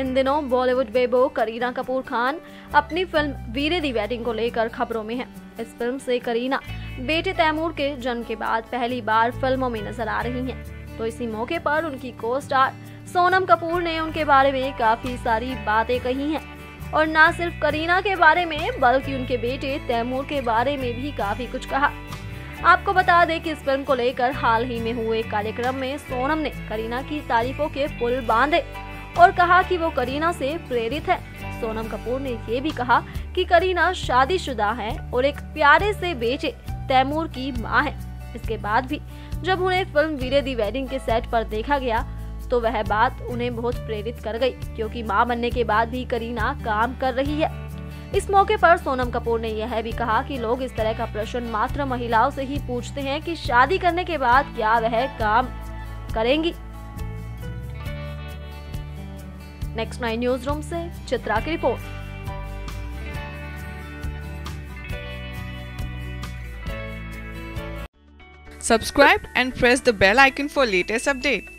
इन दिनों बॉलीवुड बेबो करीना कपूर खान अपनी फ़िल्म वीरे दी वेडिंग को लेकर खबरों में है। इस फ़िल्म से करीना बेटे तैमूर के जन्म के बाद पहली बार फ़िल्मों में नज़र आ रही हैं। तो इसी मौके पर उनकी को स्टार सोनम कपूर ने उनके बारे में काफ़ी सारी बातें कही हैं। और न सिर्फ़ करीना के बारे में, बल्कि उनके बेटे तैमूर के बारे में भी काफ़ी कुछ कहा। आपको बता दें कि इस फ़िल्म को लेकर हाल ही में हुए कार्यक्रम में सोनम ने करीना की तारीफों के पुल बांधे। और कहा कि वो करीना से प्रेरित है। सोनम कपूर ने ये भी कहा कि करीना शादीशुदा है और एक प्यारे से बेटे तैमूर की माँ है। इसके बाद भी जब उन्हें फ़िल्म वीरे दी वेडिंग के सेट पर देखा गया तो वह बात उन्हें बहुत प्रेरित कर गई, क्योंकि माँ बनने के बाद भी करीना काम कर रही है। इस मौके पर सोनम कपूर ने यह भी कहा कि लोग इस तरह का प्रश्न मात्र महिलाओं से ही पूछते हैं कि शादी करने के बाद क्या वह काम करेंगी। नेक्स्ट नाइन न्यूज़ रूम से चित्रा की report subscribe and press the bell icon for latest update